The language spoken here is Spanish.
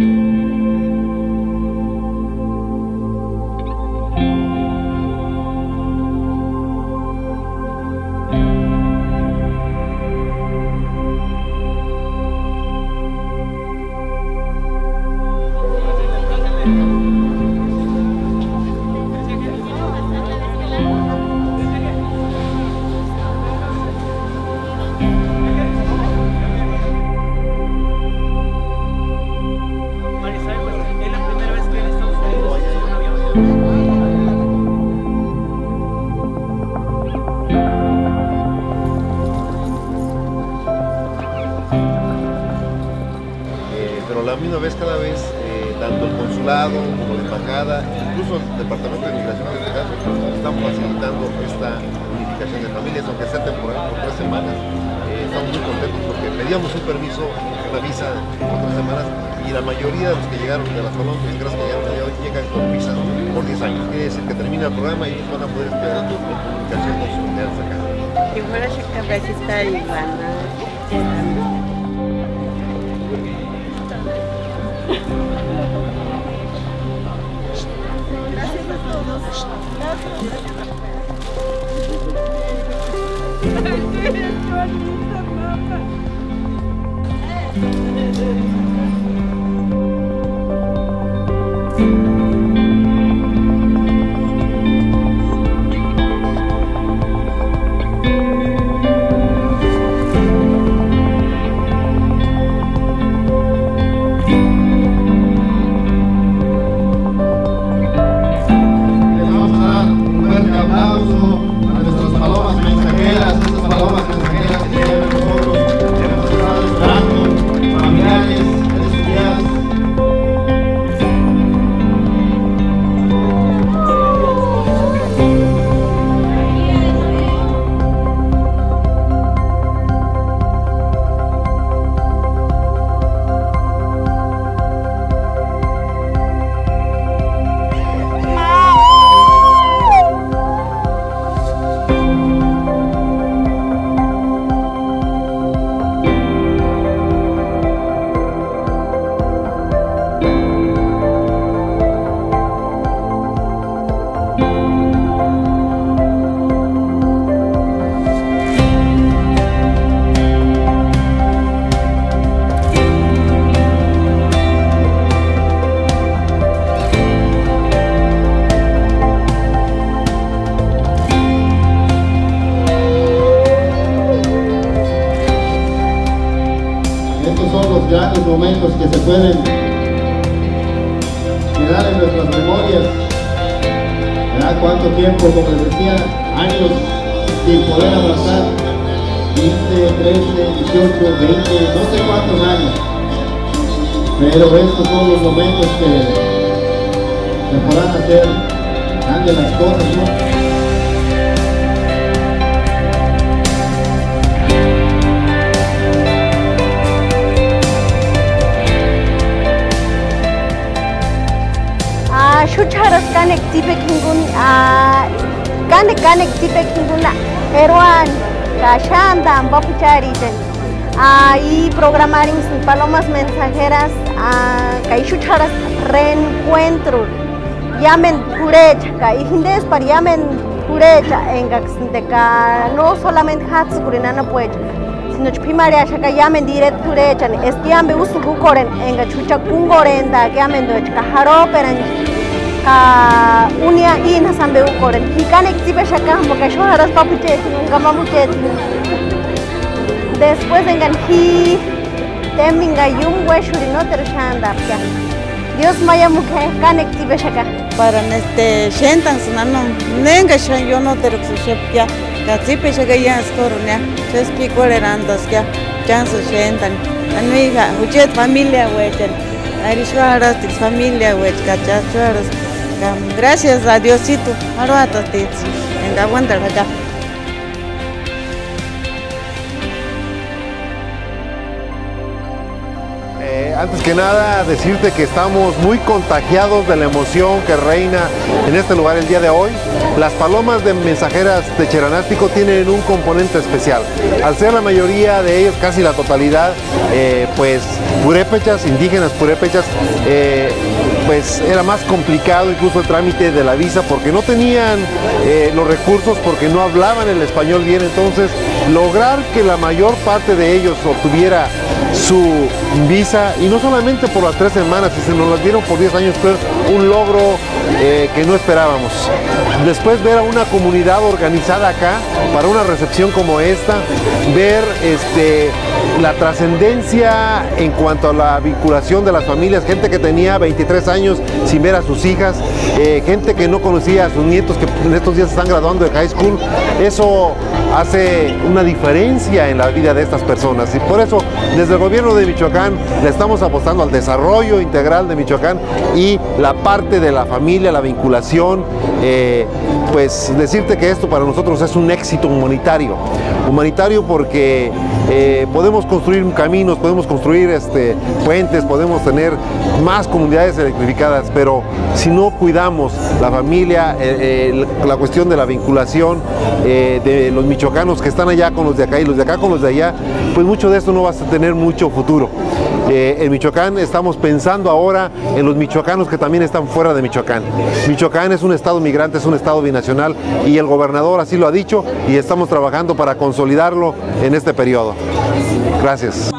pero incluso el Departamento de Migración de este caso, están facilitando esta unificación de familias, aunque sea temporal por tres semanas. Eh, estamos muy contentos porque pedíamos un permiso, una visa por tres semanas y la mayoría de los que llegaron de las colonias migrantes que llegaron hoy llegan con visas por 10 años. Quiere decir que termina el programa y van a poder esperar en comunicación con sus acá. Les Estos son los grandes momentos que se pueden quedar en nuestras memorias. ¿Verdad? ¿Cuánto tiempo, como les decía, años sin poder abrazar? 15, 13, 18, 20, no sé cuántos años. Pero estos son los momentos que se podrán hacer grandes las cosas, ¿no? Kanek tipe kingun ah kanek kanek tipe kinguna peruan kashanda ambapuchari ah y programarin sin palomas mensajeras ah kai shucharas reencuentro. Llamen purecha kai hindes para llamen purecha en gaxinteca no solamente hats kurinana pues sino primaria shaka llamen direct purecha es que llamen usu gukoren en gachucha kungorenda llamen do chkaharo peran ka unia ina sambe ukoren hikane exibe shaka porque yo haras papu mamu cheti. Después vengan hi teminga yung weshuri no ter shanda ya Dios maya para este shentan nenga shan yo no familia familia gracias a Diosito tits en aguanta acá Eh, antes que nada decirte que estamos muy contagiados de la emoción que reina en este lugar el día de hoy. Las palomas de mensajeras de Cheranástico tienen un componente especial. Al ser la mayoría de ellos, casi la totalidad, eh, pues purépechas, indígenas purépechas, eh, pues era más complicado incluso el trámite de la visa porque no tenían eh, los recursos, porque no hablaban el español bien. Entonces, lograr que la mayor parte de ellos obtuviera su visa y no solamente por las tres semanas, si se nos las dieron por 10 años, fue un logro eh, que no esperábamos. Después ver a una comunidad organizada acá para una recepción como esta, ver este, la trascendencia en cuanto a la vinculación de las familias, gente que tenía 23 años sin ver a sus hijas, eh, gente que no conocía a sus nietos que en estos días están graduando de high school, eso hace una diferencia en la vida de estas personas. Y por eso desde el gobierno de Michoacán le estamos apostando al desarrollo integral de Michoacán y la parte de la familia, la vinculación, eh, pues decirte que esto para nosotros es un éxito humanitario, humanitario porque eh, podemos construir caminos, podemos construir este, puentes, podemos tener más comunidades electrificadas, pero si no cuidamos la familia, eh, la cuestión de la vinculación de los michoacanos que están allá con los de acá y los de acá con los de allá, pues mucho de esto no va a tener mucho futuro. Eh, en Michoacán estamos pensando ahora en los michoacanos que también están fuera de Michoacán. Michoacán es un estado migrante, es un estado binacional y el gobernador así lo ha dicho y estamos trabajando para consolidarlo en este periodo. Gracias.